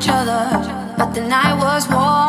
each other, but the night was warm.